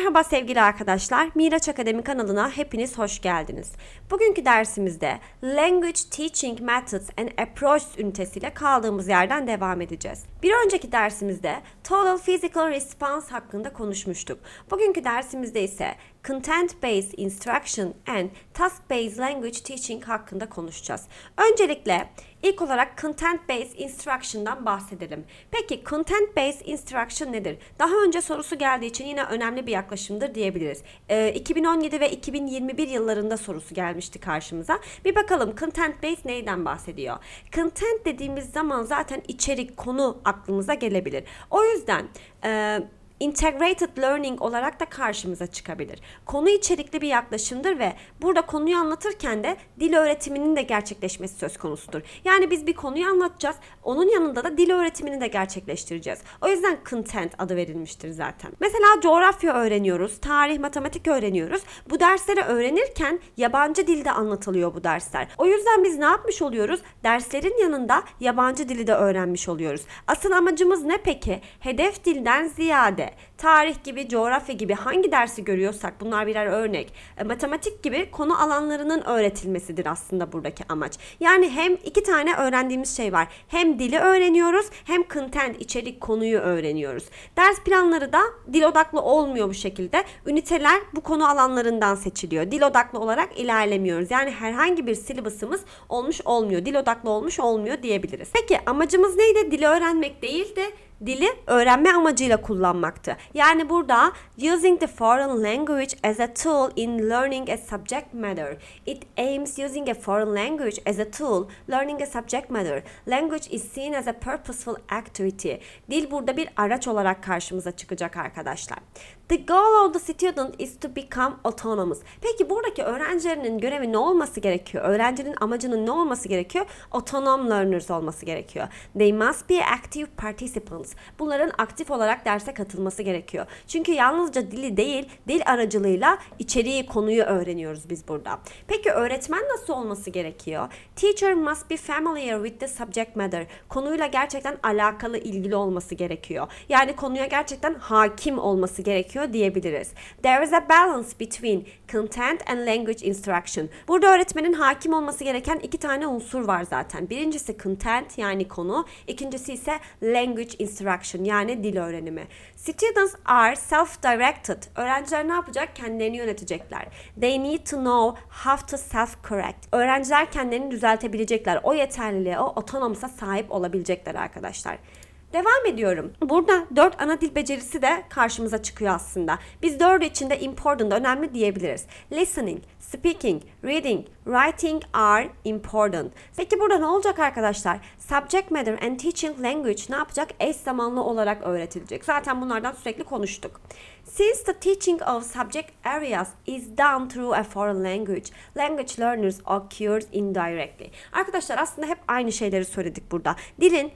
Merhaba sevgili arkadaşlar. Miraç Akademi kanalına hepiniz hoş geldiniz. Bugünkü dersimizde Language Teaching Methods and Approaches ünitesiyle kaldığımız yerden devam edeceğiz. Bir önceki dersimizde Total Physical Response hakkında konuşmuştuk. Bugünkü dersimizde ise Content-Based Instruction and Task-Based Language Teaching hakkında konuşacağız. Öncelikle ilk olarak Content-Based Instruction'dan bahsedelim. Peki Content-Based Instruction nedir? Daha önce sorusu geldiği için yine önemli bir yaklaşımdır diyebiliriz. Ee, 2017 ve 2021 yıllarında sorusu gelmişti karşımıza. Bir bakalım Content-Based neyden bahsediyor? Content dediğimiz zaman zaten içerik, konu aklımıza gelebilir. O yüzden... E, integrated learning olarak da karşımıza çıkabilir. Konu içerikli bir yaklaşımdır ve burada konuyu anlatırken de dil öğretiminin de gerçekleşmesi söz konusudur. Yani biz bir konuyu anlatacağız. Onun yanında da dil öğretimini de gerçekleştireceğiz. O yüzden content adı verilmiştir zaten. Mesela coğrafya öğreniyoruz, tarih, matematik öğreniyoruz. Bu dersleri öğrenirken yabancı dilde anlatılıyor bu dersler. O yüzden biz ne yapmış oluyoruz? Derslerin yanında yabancı dili de öğrenmiş oluyoruz. Asıl amacımız ne peki? Hedef dilden ziyade tarih gibi, coğrafya gibi hangi dersi görüyorsak bunlar birer örnek. E, matematik gibi konu alanlarının öğretilmesidir aslında buradaki amaç. Yani hem iki tane öğrendiğimiz şey var. Hem dili öğreniyoruz hem content, içerik, konuyu öğreniyoruz. Ders planları da dil odaklı olmuyor bu şekilde. Üniteler bu konu alanlarından seçiliyor. Dil odaklı olarak ilerlemiyoruz. Yani herhangi bir syllabus'ımız olmuş olmuyor. Dil odaklı olmuş olmuyor diyebiliriz. Peki amacımız neydi? Dili öğrenmek değil de dili öğrenme amacıyla kullanmaktı. Yani burada using the foreign language as a tool in learning a subject matter. It aims using a foreign language as a tool learning a subject matter. Language is seen as a purposeful activity. Dil burada bir araç olarak karşımıza çıkacak arkadaşlar. The goal of the student is to become autonomous. Peki buradaki öğrencinin görevi ne olması gerekiyor? Öğrencinin amacının ne olması gerekiyor? Autonom learners olması gerekiyor. They must be active participants. Bunların aktif olarak derse katılması gerekiyor. Çünkü yalnızca dili değil, dil aracılığıyla içeriği, konuyu öğreniyoruz biz burada. Peki öğretmen nasıl olması gerekiyor? Teacher must be familiar with the subject matter. Konuyla gerçekten alakalı, ilgili olması gerekiyor. Yani konuya gerçekten hakim olması gerekiyor diyebiliriz. There is a balance between content and language instruction. Burada öğretmenin hakim olması gereken iki tane unsur var zaten. Birincisi content yani konu, ikincisi ise language instruction yani dil öğrenimi. Students are self-directed. Öğrenciler ne yapacak? Kendilerini yönetecekler. They need to know how to self-correct. Öğrenciler kendilerini düzeltebilecekler. O yeterliliğe, o otonomsa sahip olabilecekler arkadaşlar. Devam ediyorum. Burada dört ana dil becerisi de karşımıza çıkıyor aslında. Biz dördü içinde important, önemli diyebiliriz. Listening, speaking, reading, writing are important. Peki burada ne olacak arkadaşlar? Subject matter and teaching language ne yapacak? Eş zamanlı olarak öğretilecek. Zaten bunlardan sürekli konuştuk. Since the teaching of subject areas is done through a foreign language, language learners occurs indirectly. Arkadaşlar aslında hep aynı şeyleri söyledik burada. Dilin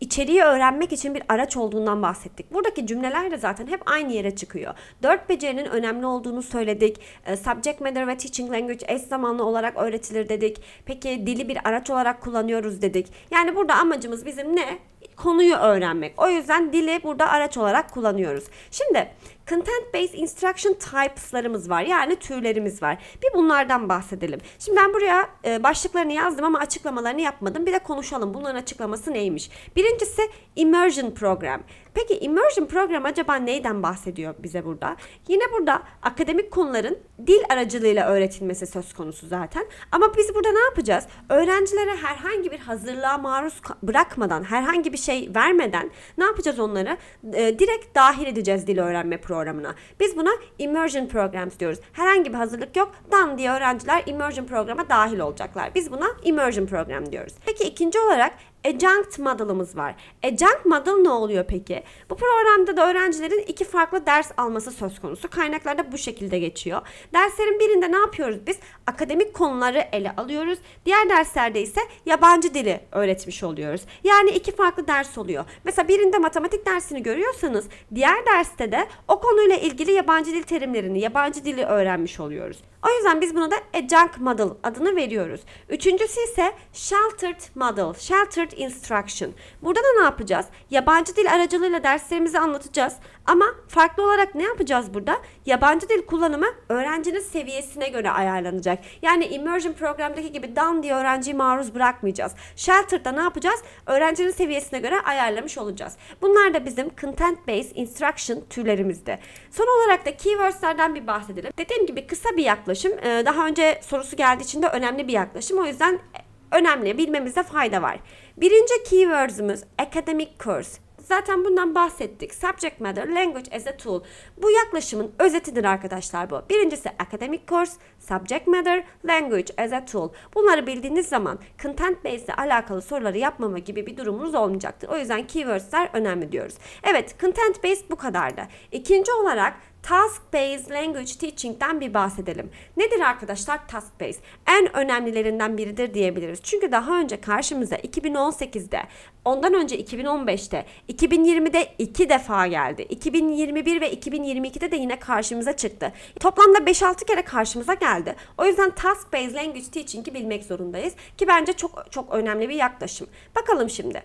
içeriği öğrenmek için bir araç olduğundan bahsettik. Buradaki cümleler de zaten hep aynı yere çıkıyor. Dört becerinin önemli olduğunu söyledik. E, subject matter ve teaching language eş zamanlı olarak öğretilir dedik. Peki dili bir araç olarak kullanıyoruz dedik. Yani burada amacımız bizim ne? Konuyu öğrenmek. O yüzden dili burada araç olarak kullanıyoruz. Şimdi Content Based Instruction Types'larımız var. Yani türlerimiz var. Bir bunlardan bahsedelim. Şimdi ben buraya e, başlıklarını yazdım ama açıklamalarını yapmadım. Bir de konuşalım. Bunların açıklaması neymiş? Birincisi Immersion Program. Peki immersion program acaba neyden bahsediyor bize burada? Yine burada akademik konuların dil aracılığıyla öğretilmesi söz konusu zaten. Ama biz burada ne yapacağız? Öğrencilere herhangi bir hazırlığa maruz bırakmadan, herhangi bir şey vermeden ne yapacağız onları? E, direkt dahil edeceğiz dil öğrenme programına. Biz buna immersion programs diyoruz. Herhangi bir hazırlık yok. Dan diye öğrenciler immersion programa dahil olacaklar. Biz buna immersion program diyoruz. Peki ikinci olarak Adjunct model'ımız var. Adjunct model ne oluyor peki? Bu programda da öğrencilerin iki farklı ders alması söz konusu. Kaynaklarda bu şekilde geçiyor. Derslerin birinde ne yapıyoruz biz? akademik konuları ele alıyoruz. Diğer derslerde ise yabancı dili öğretmiş oluyoruz. Yani iki farklı ders oluyor. Mesela birinde matematik dersini görüyorsanız diğer derste de o konuyla ilgili yabancı dil terimlerini, yabancı dili öğrenmiş oluyoruz. O yüzden biz buna da adjunct model adını veriyoruz. Üçüncüsü ise sheltered model, sheltered instruction. Burada da ne yapacağız? Yabancı dil aracılığıyla derslerimizi anlatacağız. Ama farklı olarak ne yapacağız burada? Yabancı dil kullanımı öğrencinin seviyesine göre ayarlanacak. Yani immersion programdaki gibi down diye öğrenciyi maruz bırakmayacağız. Sheltered'da ne yapacağız? Öğrencinin seviyesine göre ayarlamış olacağız. Bunlar da bizim content based instruction türlerimizde. Son olarak da keywords'lerden bir bahsedelim. Dediğim gibi kısa bir yaklaşım. Ee, daha önce sorusu geldiği için de önemli bir yaklaşım. O yüzden önemli bilmemizde fayda var. Birinci keyword'ümüz academic course. Zaten bundan bahsettik. Subject matter, language as a tool. Bu yaklaşımın özetidir arkadaşlar bu. Birincisi academic course, subject matter, language as a tool. Bunları bildiğiniz zaman content based ile alakalı soruları yapmama gibi bir durumunuz olmayacaktır. O yüzden keywords'ler önemli diyoruz. Evet, content based bu kadardı. İkinci olarak Task-Based Language Teaching'den bir bahsedelim. Nedir arkadaşlar Task-Based? En önemlilerinden biridir diyebiliriz. Çünkü daha önce karşımıza 2018'de, ondan önce 2015'te, 2020'de iki defa geldi. 2021 ve 2022'de de yine karşımıza çıktı. Toplamda 5-6 kere karşımıza geldi. O yüzden Task-Based Language Teaching'i bilmek zorundayız. Ki bence çok çok önemli bir yaklaşım. Bakalım şimdi.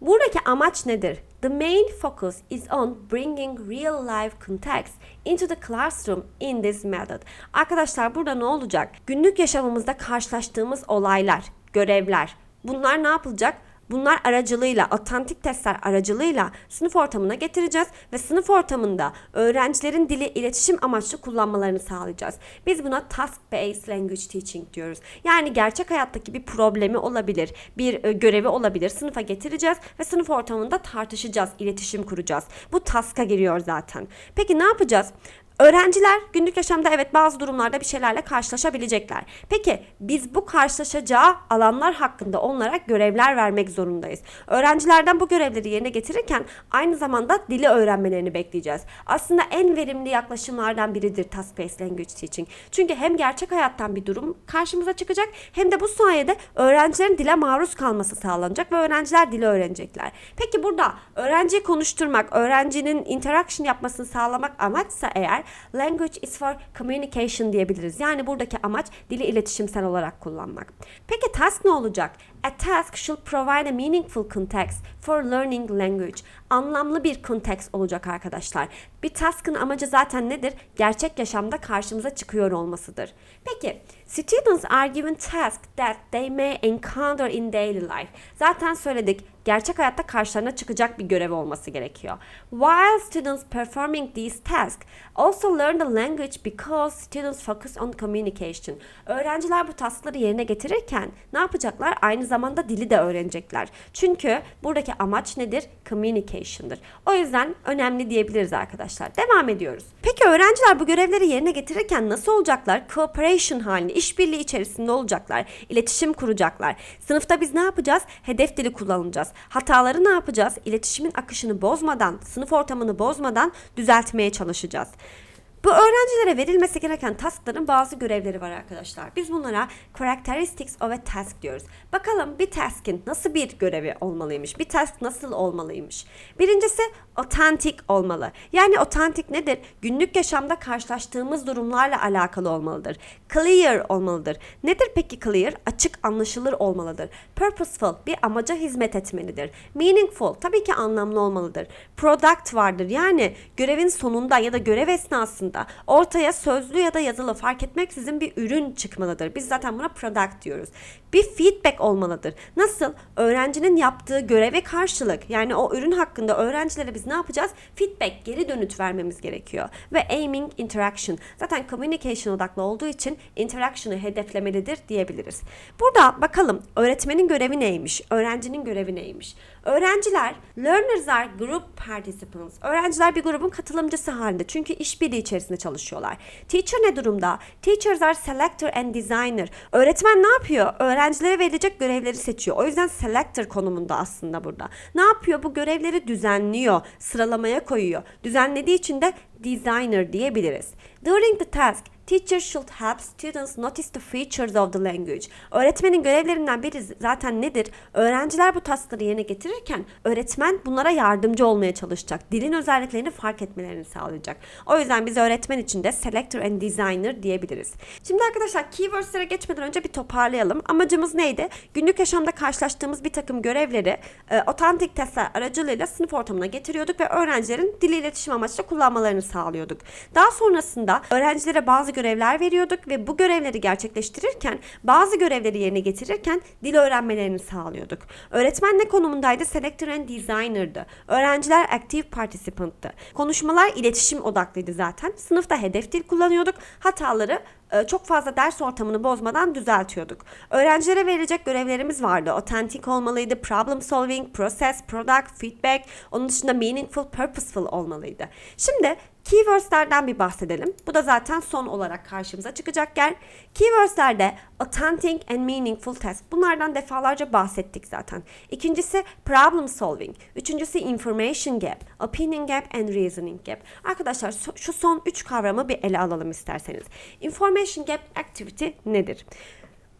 Buradaki amaç nedir? The main focus is on bringing real life context into the classroom in this method. Arkadaşlar burada ne olacak? Günlük yaşamımızda karşılaştığımız olaylar, görevler bunlar ne yapılacak? Bunlar aracılığıyla, otantik testler aracılığıyla sınıf ortamına getireceğiz ve sınıf ortamında öğrencilerin dili iletişim amaçlı kullanmalarını sağlayacağız. Biz buna task-based language teaching diyoruz. Yani gerçek hayattaki bir problemi olabilir, bir e, görevi olabilir. Sınıfa getireceğiz ve sınıf ortamında tartışacağız, iletişim kuracağız. Bu task'a giriyor zaten. Peki ne yapacağız? Öğrenciler günlük yaşamda evet bazı durumlarda bir şeylerle karşılaşabilecekler. Peki biz bu karşılaşacağı alanlar hakkında onlara görevler vermek zorundayız. Öğrencilerden bu görevleri yerine getirirken aynı zamanda dili öğrenmelerini bekleyeceğiz. Aslında en verimli yaklaşımlardan biridir Task-Based Language Teaching. Çünkü hem gerçek hayattan bir durum karşımıza çıkacak hem de bu sayede öğrencilerin dile maruz kalması sağlanacak ve öğrenciler dili öğrenecekler. Peki burada öğrenciyi konuşturmak, öğrencinin interaction yapmasını sağlamak amaçsa eğer Language is for communication diyebiliriz. Yani buradaki amaç dili iletişimsel olarak kullanmak. Peki task ne olacak? A task should provide a meaningful context for learning language. Anlamlı bir context olacak arkadaşlar. Bir task'ın amacı zaten nedir? Gerçek yaşamda karşımıza çıkıyor olmasıdır. Peki, students are given tasks that they may encounter in daily life. Zaten söyledik, gerçek hayatta karşılarına çıkacak bir görev olması gerekiyor. While students performing these tasks also learn the language because students focus on communication. Öğrenciler bu taskları yerine getirirken ne yapacaklar? Aynı zamanda dili de öğrenecekler. Çünkü buradaki amaç nedir? Communication'dır. O yüzden önemli diyebiliriz arkadaşlar. Devam ediyoruz. Peki öğrenciler bu görevleri yerine getirirken nasıl olacaklar? Cooperation halinde, işbirliği içerisinde olacaklar. İletişim kuracaklar. Sınıfta biz ne yapacağız? Hedef dili kullanacağız. Hataları ne yapacağız? İletişimin akışını bozmadan, sınıf ortamını bozmadan düzeltmeye çalışacağız. Bu öğrencilere verilmesi gereken taskların bazı görevleri var arkadaşlar. Biz bunlara characteristics of a task diyoruz. Bakalım bir task'in nasıl bir görevi olmalıymış? Bir task nasıl olmalıymış? Birincisi authentic olmalı. Yani authentic nedir? Günlük yaşamda karşılaştığımız durumlarla alakalı olmalıdır. Clear olmalıdır. Nedir peki clear? Açık, anlaşılır olmalıdır. Purposeful bir amaca hizmet etmelidir. Meaningful tabii ki anlamlı olmalıdır. Product vardır. Yani görevin sonunda ya da görev esnasında ortaya sözlü ya da yazılı fark etmeksizin bir ürün çıkmalıdır. Biz zaten buna product diyoruz. Bir feedback olmalıdır. Nasıl? Öğrencinin yaptığı göreve karşılık yani o ürün hakkında öğrencilere biz ne yapacağız? Feedback, geri dönüt vermemiz gerekiyor. Ve aiming interaction. Zaten communication odaklı olduğu için interaction'ı hedeflemelidir diyebiliriz. Burada bakalım öğretmenin görevi neymiş? Öğrencinin görevi neymiş? Öğrenciler learners are group participants. Öğrenciler bir grubun katılımcısı halinde. Çünkü işbirliği içerisinde çalışıyorlar. Teacher ne durumda? Teachers are selector and designer. Öğretmen ne yapıyor? Öğrencilere verilecek görevleri seçiyor. O yüzden selector konumunda aslında burada. Ne yapıyor? Bu görevleri düzenliyor, sıralamaya koyuyor. Düzenlediği için de designer diyebiliriz. During the task, Teachers should help students notice the features of the language. Öğretmenin görevlerinden biri zaten nedir? Öğrenciler bu taskları yerine getirirken öğretmen bunlara yardımcı olmaya çalışacak. Dilin özelliklerini fark etmelerini sağlayacak. O yüzden biz öğretmen için de selector and designer diyebiliriz. Şimdi arkadaşlar keywords'lere geçmeden önce bir toparlayalım. Amacımız neydi? Günlük yaşamda karşılaştığımız bir takım görevleri e, otantik testler aracılığıyla sınıf ortamına getiriyorduk ve öğrencilerin dil iletişim amaçlı kullanmalarını sağlıyorduk. Daha sonrasında öğrencilere bazı görevler veriyorduk ve bu görevleri gerçekleştirirken bazı görevleri yerine getirirken dil öğrenmelerini sağlıyorduk. Öğretmen ne konumundaydı? Selector and designer'dı. Öğrenciler active participant'tı. Konuşmalar iletişim odaklıydı zaten. Sınıfta hedef dil kullanıyorduk. Hataları çok fazla ders ortamını bozmadan düzeltiyorduk. Öğrencilere verilecek görevlerimiz vardı. Otentik olmalıydı, problem solving, process, product, feedback, onun dışında meaningful, purposeful olmalıydı. Şimdi Keywords'lerden bir bahsedelim. Bu da zaten son olarak karşımıza çıkacak yer. Keywords'lerde authentic and meaningful test. Bunlardan defalarca bahsettik zaten. İkincisi problem solving. Üçüncüsü information gap, opinion gap and reasoning gap. Arkadaşlar şu son üç kavramı bir ele alalım isterseniz. Information gap activity nedir?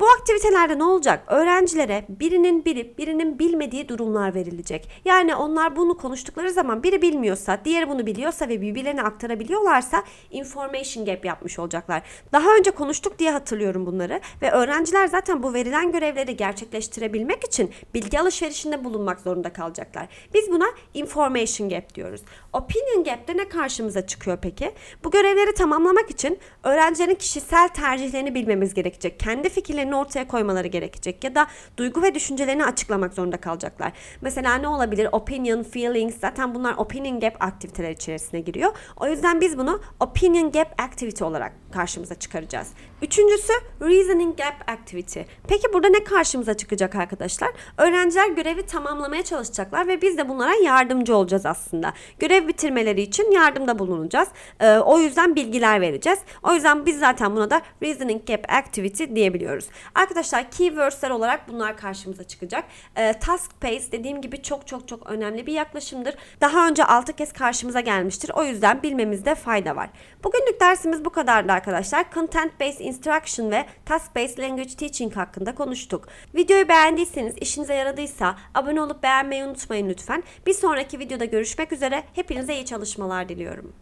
Bu aktivitelerde ne olacak? Öğrencilere birinin bilip birinin bilmediği durumlar verilecek. Yani onlar bunu konuştukları zaman biri bilmiyorsa, diğeri bunu biliyorsa ve birbirlerine aktarabiliyorlarsa information gap yapmış olacaklar. Daha önce konuştuk diye hatırlıyorum bunları ve öğrenciler zaten bu verilen görevleri gerçekleştirebilmek için bilgi alışverişinde bulunmak zorunda kalacaklar. Biz buna information gap diyoruz. Opinion gap'te ne karşımıza çıkıyor peki? Bu görevleri tamamlamak için öğrencilerin kişisel tercihlerini bilmemiz gerekecek. Kendi fikirlerini ortaya koymaları gerekecek ya da duygu ve düşüncelerini açıklamak zorunda kalacaklar. Mesela ne olabilir? Opinion, feelings zaten bunlar opinion gap aktiviteler içerisine giriyor. O yüzden biz bunu opinion gap activity olarak karşımıza çıkaracağız. Üçüncüsü reasoning gap activity. Peki burada ne karşımıza çıkacak arkadaşlar? Öğrenciler görevi tamamlamaya çalışacaklar ve biz de bunlara yardımcı olacağız aslında. Görev bitirmeleri için yardımda bulunacağız. Ee, o yüzden bilgiler vereceğiz. O yüzden biz zaten buna da reasoning gap activity diyebiliyoruz. Arkadaşlar keywordsler olarak bunlar karşımıza çıkacak. Ee, task based dediğim gibi çok çok çok önemli bir yaklaşımdır. Daha önce 6 kez karşımıza gelmiştir. O yüzden bilmemizde fayda var. Bugünlük dersimiz bu kadardı arkadaşlar. Content based instruction ve task based language teaching hakkında konuştuk. Videoyu beğendiyseniz, işinize yaradıysa abone olup beğenmeyi unutmayın lütfen. Bir sonraki videoda görüşmek üzere. Hepinize iyi çalışmalar diliyorum.